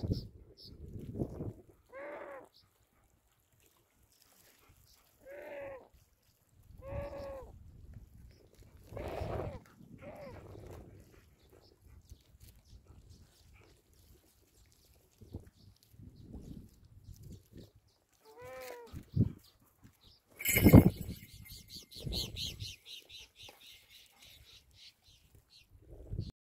Thanks.